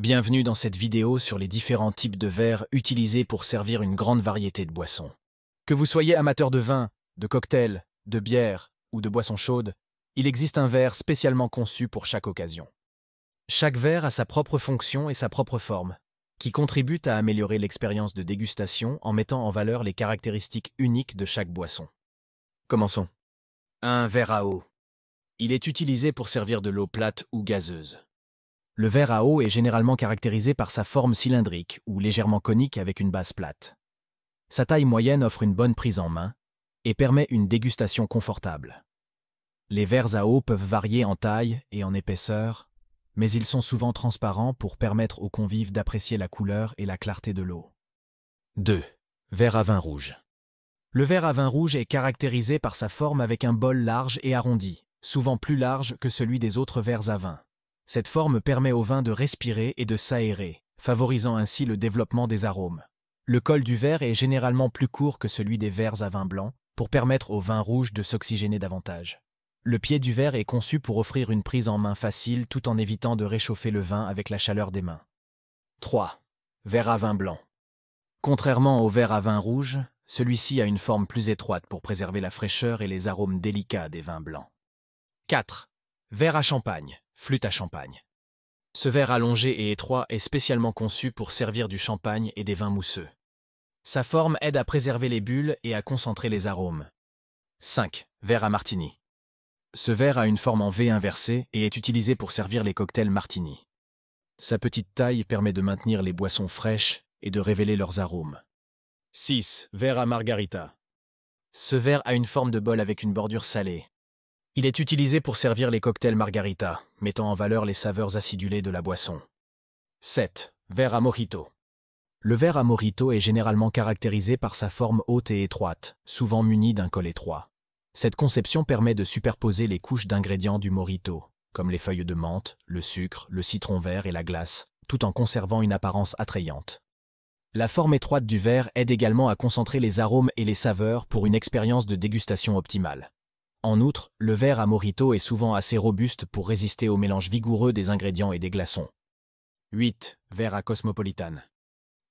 Bienvenue dans cette vidéo sur les différents types de verres utilisés pour servir une grande variété de boissons. Que vous soyez amateur de vin, de cocktails, de bière ou de boissons chaudes, il existe un verre spécialement conçu pour chaque occasion. Chaque verre a sa propre fonction et sa propre forme, qui contribuent à améliorer l'expérience de dégustation en mettant en valeur les caractéristiques uniques de chaque boisson. Commençons. Un verre à eau. Il est utilisé pour servir de l'eau plate ou gazeuse. Le verre à eau est généralement caractérisé par sa forme cylindrique ou légèrement conique avec une base plate. Sa taille moyenne offre une bonne prise en main et permet une dégustation confortable. Les verres à eau peuvent varier en taille et en épaisseur, mais ils sont souvent transparents pour permettre aux convives d'apprécier la couleur et la clarté de l'eau. 2. Verre à vin rouge. Le verre à vin rouge est caractérisé par sa forme avec un bol large et arrondi, souvent plus large que celui des autres verres à vin. Cette forme permet au vin de respirer et de s'aérer, favorisant ainsi le développement des arômes. Le col du verre est généralement plus court que celui des verres à vin blanc, pour permettre au vin rouge de s'oxygéner davantage. Le pied du verre est conçu pour offrir une prise en main facile tout en évitant de réchauffer le vin avec la chaleur des mains. 3. Verre à vin blanc. Contrairement au verre à vin rouge, celui-ci a une forme plus étroite pour préserver la fraîcheur et les arômes délicats des vins blancs. 4. Verre à champagne flûte à champagne. Ce verre allongé et étroit est spécialement conçu pour servir du champagne et des vins mousseux. Sa forme aide à préserver les bulles et à concentrer les arômes. 5. Verre à martini. Ce verre a une forme en V inversée et est utilisé pour servir les cocktails martini. Sa petite taille permet de maintenir les boissons fraîches et de révéler leurs arômes. 6. Verre à margarita. Ce verre a une forme de bol avec une bordure salée. Il est utilisé pour servir les cocktails margarita, mettant en valeur les saveurs acidulées de la boisson. 7. Verre à mojito. Le verre à mojito est généralement caractérisé par sa forme haute et étroite, souvent munie d'un col étroit. Cette conception permet de superposer les couches d'ingrédients du mojito, comme les feuilles de menthe, le sucre, le citron vert et la glace, tout en conservant une apparence attrayante. La forme étroite du verre aide également à concentrer les arômes et les saveurs pour une expérience de dégustation optimale. En outre, le verre à mojito est souvent assez robuste pour résister au mélange vigoureux des ingrédients et des glaçons. 8. Verre à cosmopolitane.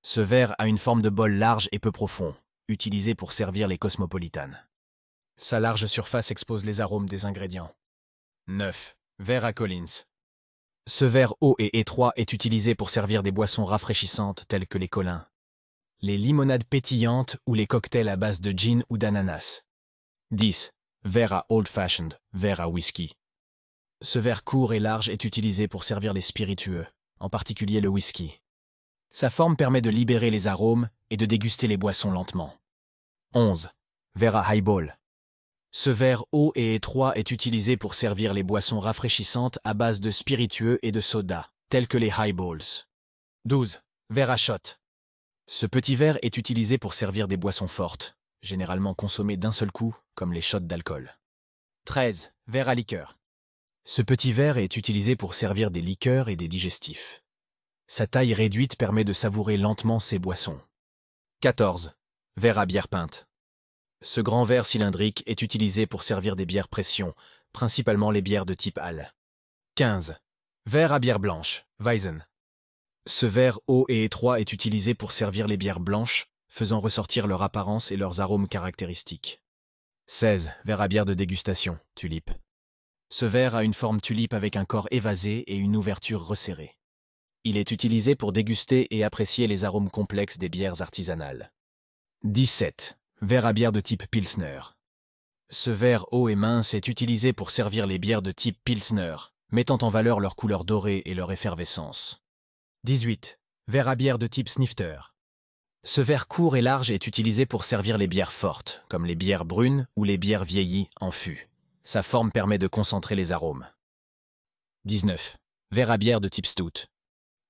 Ce verre a une forme de bol large et peu profond, utilisé pour servir les cosmopolitanes. Sa large surface expose les arômes des ingrédients. 9. Verre à Collins. Ce verre haut et étroit est utilisé pour servir des boissons rafraîchissantes telles que les collins, les limonades pétillantes ou les cocktails à base de gin ou d'ananas. 10 verre à old fashioned, verre à whisky. Ce verre court et large est utilisé pour servir les spiritueux, en particulier le whisky. Sa forme permet de libérer les arômes et de déguster les boissons lentement. 11. Verre à highball. Ce verre haut et étroit est utilisé pour servir les boissons rafraîchissantes à base de spiritueux et de soda, tels que les highballs. 12. Verre à shot. Ce petit verre est utilisé pour servir des boissons fortes, généralement consommés d'un seul coup, comme les shots d'alcool. 13. Verre à liqueur. Ce petit verre est utilisé pour servir des liqueurs et des digestifs. Sa taille réduite permet de savourer lentement ces boissons. 14. Verre à bière peinte. Ce grand verre cylindrique est utilisé pour servir des bières pression, principalement les bières de type Halle. 15. Verre à bière blanche, Weizen. Ce verre haut et étroit est utilisé pour servir les bières blanches, faisant ressortir leur apparence et leurs arômes caractéristiques. 16. Verre à bière de dégustation, tulipe. Ce verre a une forme tulipe avec un corps évasé et une ouverture resserrée. Il est utilisé pour déguster et apprécier les arômes complexes des bières artisanales. 17. Verre à bière de type Pilsner. Ce verre haut et mince est utilisé pour servir les bières de type Pilsner, mettant en valeur leur couleur dorée et leur effervescence. 18. Verre à bière de type Snifter. Ce verre court et large est utilisé pour servir les bières fortes, comme les bières brunes ou les bières vieillies en fût. Sa forme permet de concentrer les arômes. 19. Verre à bière de type stout.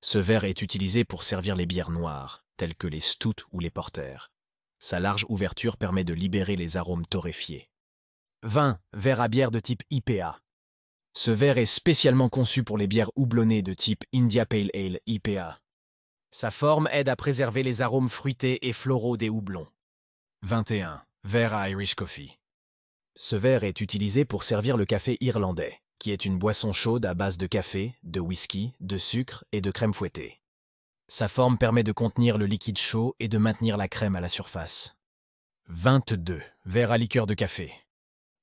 Ce verre est utilisé pour servir les bières noires, telles que les stouts ou les porters. Sa large ouverture permet de libérer les arômes torréfiés. 20. Verre à bière de type IPA. Ce verre est spécialement conçu pour les bières houblonnées de type India Pale Ale IPA. Sa forme aide à préserver les arômes fruités et floraux des houblons. 21. Verre à Irish Coffee. Ce verre est utilisé pour servir le café irlandais, qui est une boisson chaude à base de café, de whisky, de sucre et de crème fouettée. Sa forme permet de contenir le liquide chaud et de maintenir la crème à la surface. 22. Verre à liqueur de café.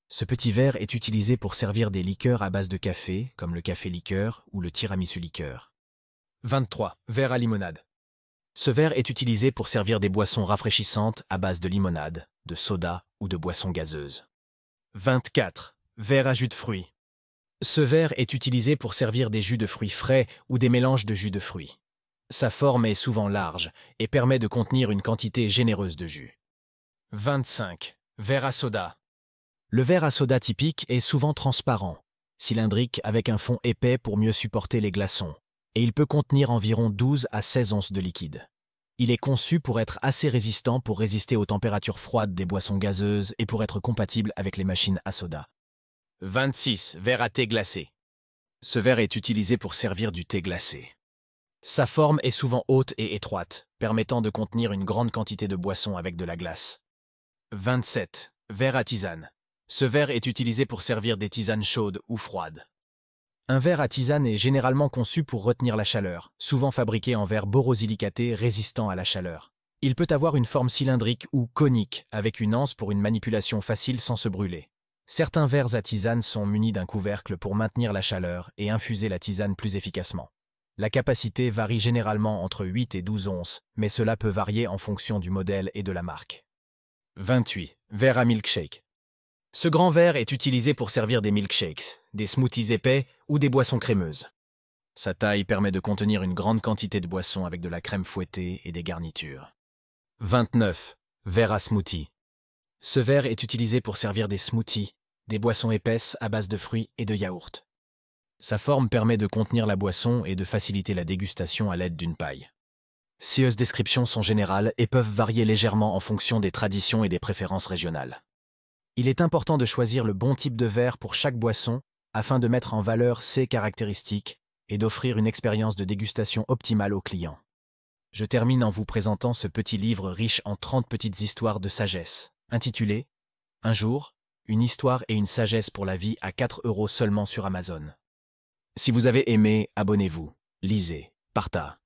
Ce petit verre est utilisé pour servir des liqueurs à base de café, comme le café liqueur ou le tiramisu liqueur. 23. Verre à limonade. Ce verre est utilisé pour servir des boissons rafraîchissantes à base de limonade, de soda ou de boissons gazeuses. 24. Verre à jus de fruits. Ce verre est utilisé pour servir des jus de fruits frais ou des mélanges de jus de fruits. Sa forme est souvent large et permet de contenir une quantité généreuse de jus. 25. Verre à soda. Le verre à soda typique est souvent transparent, cylindrique avec un fond épais pour mieux supporter les glaçons, et il peut contenir environ 12 à 16 onces de liquide. Il est conçu pour être assez résistant pour résister aux températures froides des boissons gazeuses et pour être compatible avec les machines à soda. 26. Verre à thé glacé. Ce verre est utilisé pour servir du thé glacé. Sa forme est souvent haute et étroite, permettant de contenir une grande quantité de boissons avec de la glace. 27. Verre à tisane. Ce verre est utilisé pour servir des tisanes chaudes ou froides. Un verre à tisane est généralement conçu pour retenir la chaleur, souvent fabriqué en verre borosilicaté résistant à la chaleur. Il peut avoir une forme cylindrique ou conique, avec une anse pour une manipulation facile sans se brûler. Certains verres à tisane sont munis d'un couvercle pour maintenir la chaleur et infuser la tisane plus efficacement. La capacité varie généralement entre 8 et 12 onces, mais cela peut varier en fonction du modèle et de la marque. 28. Verre à milkshake. Ce grand verre est utilisé pour servir des milkshakes, des smoothies épais ou des boissons crémeuses. Sa taille permet de contenir une grande quantité de boissons avec de la crème fouettée et des garnitures. 29. Verre à smoothie. Ce verre est utilisé pour servir des smoothies, des boissons épaisses à base de fruits et de yaourt. Sa forme permet de contenir la boisson et de faciliter la dégustation à l'aide d'une paille. Ces descriptions sont générales et peuvent varier légèrement en fonction des traditions et des préférences régionales. Il est important de choisir le bon type de verre pour chaque boisson afin de mettre en valeur ses caractéristiques et d'offrir une expérience de dégustation optimale aux clients. Je termine en vous présentant ce petit livre riche en 30 petites histoires de sagesse intitulé Un jour, une histoire et une sagesse pour la vie à 4 euros seulement sur Amazon. Si vous avez aimé, abonnez-vous, lisez, partagez.